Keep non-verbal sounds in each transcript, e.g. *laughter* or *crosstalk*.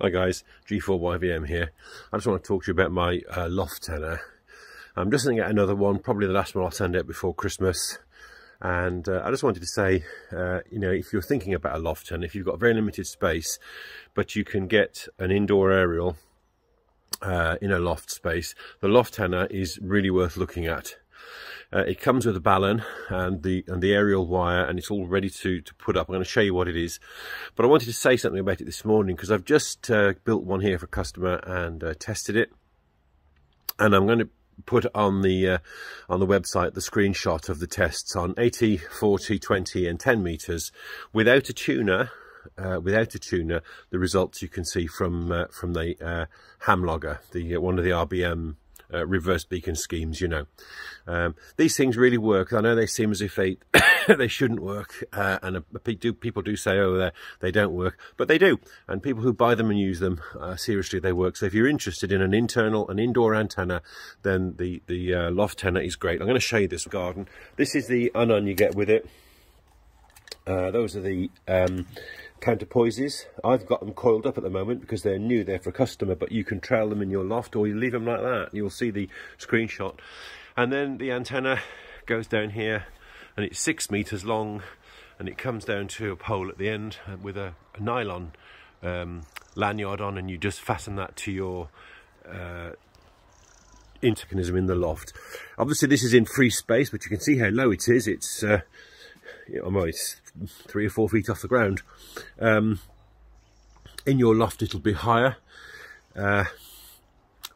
Hi guys, G4YVM here. I just want to talk to you about my uh, Loftenna. I'm just going to get another one, probably the last one I'll send out before Christmas. And uh, I just wanted to say, uh, you know, if you're thinking about a Loftenna, if you've got very limited space, but you can get an indoor aerial uh, in a loft space, the Loftenna is really worth looking at. Uh, it comes with a balun and the and the aerial wire and it's all ready to, to put up. I'm going to show you what it is. But I wanted to say something about it this morning because I've just uh, built one here for a customer and uh, tested it. And I'm going to put on the uh, on the website the screenshot of the tests on 80, 40, 20 and 10 meters without a tuner uh, without a tuner, the results you can see from uh, from the uh, ham logger, the uh, one of the RBN uh, reverse beacon schemes, you know. Um, these things really work. I know they seem as if they *coughs* they shouldn't work, uh, and do, people do say, oh, they don't work, but they do. And people who buy them and use them, uh, seriously, they work. So if you're interested in an internal, an indoor antenna, then the the uh, loft antenna is great. I'm going to show you this garden. This is the unknown you get with it. Uh, those are the um, counterpoises. I've got them coiled up at the moment because they're new, they're for a customer, but you can trail them in your loft or you leave them like that. You'll see the screenshot. And then the antenna goes down here and it's six meters long and it comes down to a pole at the end with a, a nylon um, lanyard on and you just fasten that to your uh, interconnism in the loft. Obviously this is in free space, but you can see how low it is. It's uh, it's three or four feet off the ground. Um, in your loft, it'll be higher. Uh,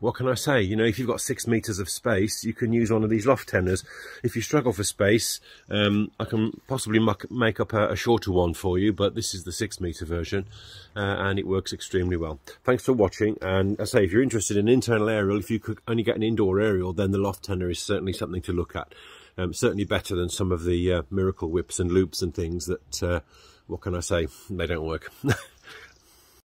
what can I say? You know, if you've got six meters of space, you can use one of these Loftennas. If you struggle for space, um, I can possibly make up a, a, shorter one for you, but this is the six meter version, uh, and it works extremely well. Thanks for watching, and I say, if you're interested in internal aerial, if you could only get an indoor aerial, then the Loftenna is certainly something to look at. Um, certainly better than some of the uh, miracle whips and loops and things that, uh, what can I say, they don't work. *laughs*